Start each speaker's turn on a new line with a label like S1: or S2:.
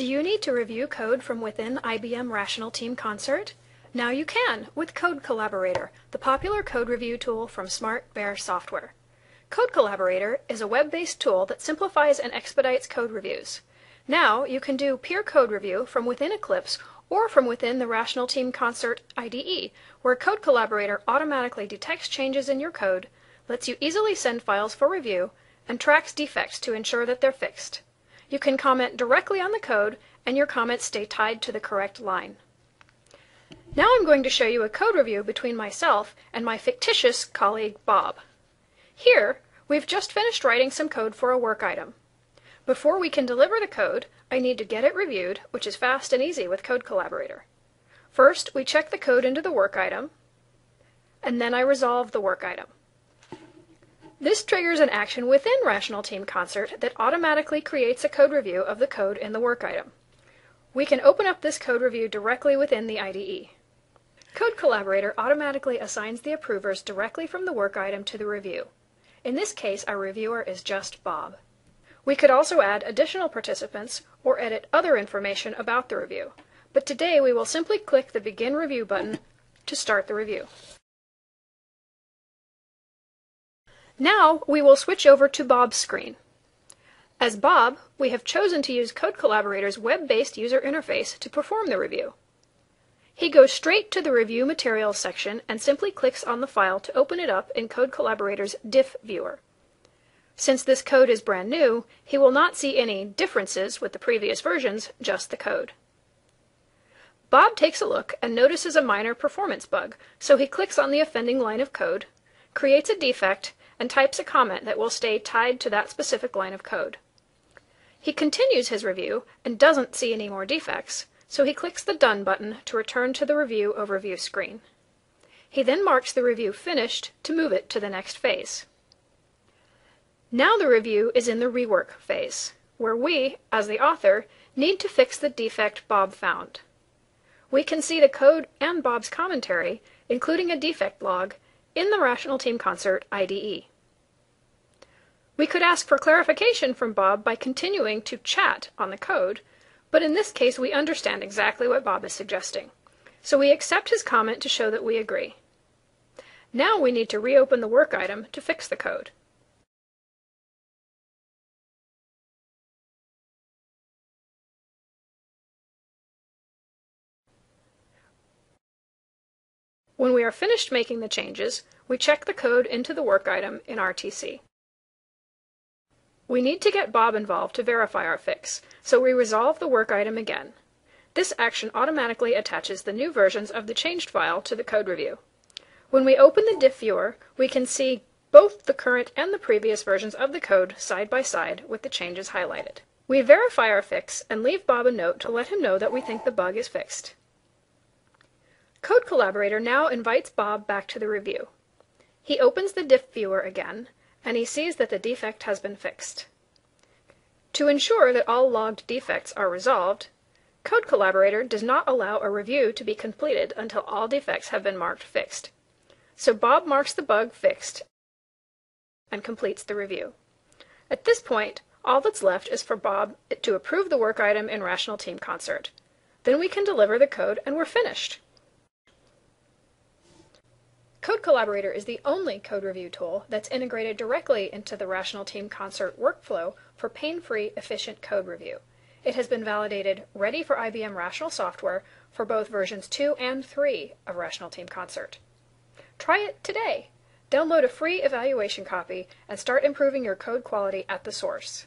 S1: Do you need to review code from within IBM Rational Team Concert? Now you can with Code Collaborator, the popular code review tool from Smart Bear Software. Code Collaborator is a web-based tool that simplifies and expedites code reviews. Now you can do peer code review from within Eclipse or from within the Rational Team Concert IDE, where Code Collaborator automatically detects changes in your code, lets you easily send files for review, and tracks defects to ensure that they're fixed. You can comment directly on the code, and your comments stay tied to the correct line. Now I'm going to show you a code review between myself and my fictitious colleague Bob. Here, we've just finished writing some code for a work item. Before we can deliver the code, I need to get it reviewed, which is fast and easy with Code Collaborator. First, we check the code into the work item, and then I resolve the work item. This triggers an action within Rational Team Concert that automatically creates a code review of the code in the work item. We can open up this code review directly within the IDE. Code Collaborator automatically assigns the approvers directly from the work item to the review. In this case, our reviewer is just Bob. We could also add additional participants or edit other information about the review, but today we will simply click the Begin Review button to start the review. Now we will switch over to Bob's screen. As Bob, we have chosen to use Code Collaborator's web-based user interface to perform the review. He goes straight to the Review Materials section and simply clicks on the file to open it up in Code Collaborator's diff viewer. Since this code is brand new, he will not see any differences with the previous versions, just the code. Bob takes a look and notices a minor performance bug, so he clicks on the offending line of code, creates a defect, and types a comment that will stay tied to that specific line of code. He continues his review and doesn't see any more defects, so he clicks the Done button to return to the Review Overview screen. He then marks the review finished to move it to the next phase. Now the review is in the rework phase, where we, as the author, need to fix the defect Bob found. We can see the code and Bob's commentary, including a defect log, in the Rational Team Concert IDE. We could ask for clarification from Bob by continuing to chat on the code, but in this case we understand exactly what Bob is suggesting. So we accept his comment to show that we agree. Now we need to reopen the work item to fix the code. When we are finished making the changes, we check the code into the work item in RTC. We need to get Bob involved to verify our fix, so we resolve the work item again. This action automatically attaches the new versions of the changed file to the code review. When we open the diff viewer, we can see both the current and the previous versions of the code side by side with the changes highlighted. We verify our fix and leave Bob a note to let him know that we think the bug is fixed. Code Collaborator now invites Bob back to the review. He opens the diff viewer again and he sees that the defect has been fixed. To ensure that all logged defects are resolved, Code Collaborator does not allow a review to be completed until all defects have been marked fixed. So Bob marks the bug fixed and completes the review. At this point, all that's left is for Bob to approve the work item in Rational Team Concert. Then we can deliver the code and we're finished. Code Collaborator is the only code review tool that's integrated directly into the Rational Team Concert workflow for pain-free, efficient code review. It has been validated ready for IBM Rational software for both versions 2 and 3 of Rational Team Concert. Try it today. Download a free evaluation copy and start improving your code quality at the source.